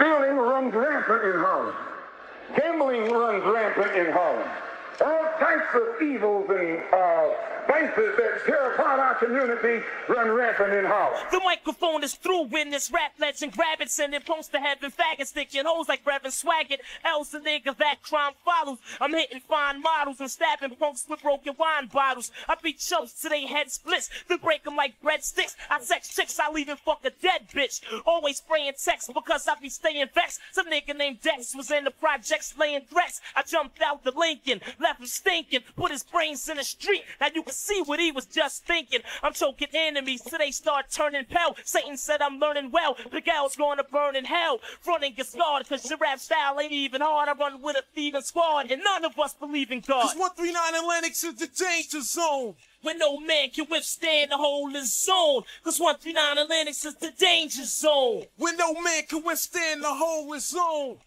Stealing runs rampant in Harlem. Gambling runs rampant in Harlem. All types of evils and uh, vices that tear apart our community run rampant in Harlem. The microphone is through when this rap legend grab it, send it post to heaven, faggot sticking hoes like Reverend Swaggart. Else a nigga that crime follows. I'm hitting fine models and stabbing punks with broken wine bottles. I beat chumps till they head splits, then break them like breadsticks. I sex chicks, I leave and fuck a dead bitch. Always spraying text because I be staying vexed. Some nigga named Dex was in the projects laying threats. I jumped out the Lincoln, left him stinking, put his brains in the street. Now you can see what he was just thinking. I'm choking enemies till they start turning pale. Satan said I'm learning well. The gal's gonna burn in hell. Running gets scarred cause your rap style ain't even hard. I run with a thieving squad and none of us believe in God. Cause 139 and Lenox is the danger zone. When no man can withstand the whole zone. Cause 139 and Lenox is the danger zone. When no man can withstand the whole zone.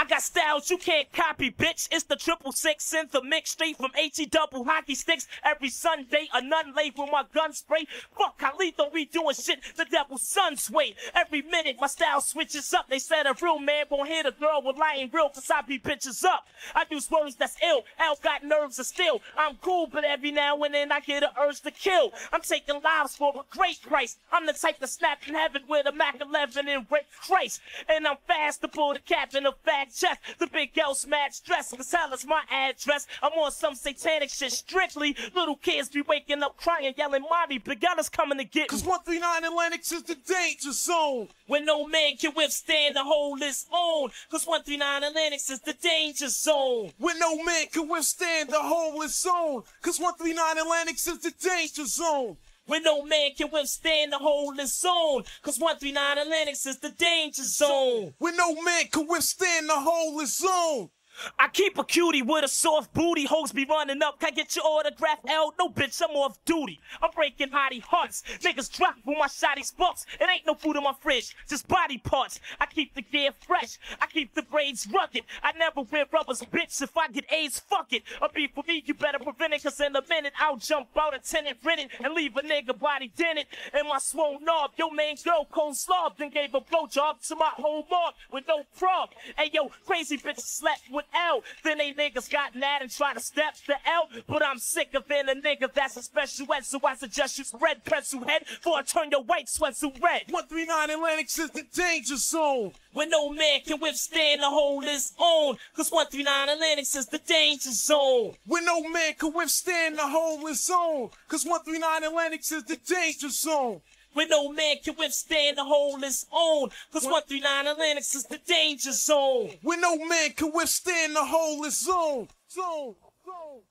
I got styles you can't copy, bitch. It's the triple six synth, the mix straight from HE double hockey sticks. Every Sunday, a nun late with my gun spray. Fuck, how lethal we doing shit. The devil's son sway. Every minute, my style switches up. They said a real man won't hit a girl with lying real, cause I be bitches up. I use words that's ill. L got nerves of steel. I'm cool, but every now and then I get an urge to kill. I'm taking lives for a great price. I'm the type to snap in heaven with a Mac 11 and rape Christ. And I'm fast to pull the cap in a fat chest. The big girl's mad stress, cause hell is my address. I'm on some satanic shit strictly. Little kids be waking up crying, yelling, Mommy, Big Ella's coming to get Cause 139 and Lenox is the danger zone. When no man can withstand the whole its own. Cause 139 and Lenox is the danger zone. When no man can withstand the whole is zone. Cause 139 and Lenox is the danger zone. When no man can withstand the its own. Cause 139 and Lenox is the danger zone. When no man can withstand the whole zone. I keep a cutie with a soft booty. Hoes be running up. Can I get your autograph? L? No, bitch, I'm off duty. I'm breaking hottie hearts. Niggas drop for my shotty sparks. It ain't no food in my fridge, just body parts. I keep the gear fresh. I keep the braids rugged. I never wear rubbers, bitch. If I get AIDS, fuck it. A beef for me, you better prevent it. Cause in a minute, I'll jump out a tenant written and leave a nigga body dented. And my swole knob, yo, main girl, cold slob. Then gave a blowjob to my whole mob with no prob. Hey, yo, crazy bitch slept with L. Then they niggas got mad and tried to step the L. But I'm sicker than a nigga that's a special ed. So I suggest you spread pencil head before I turn your white sweatsuit red. 139 and Lenox is the danger zone. When no man can withstand the whole its own. Cause 139 and Lenox is the danger zone. When no man can withstand the whole zone. Cause 139 and Lenox is the danger zone. When no man can withstand the whole its own. Cause 139 and Lenox is the danger zone. Where no man can withstand the whole zone. Zone. Zone.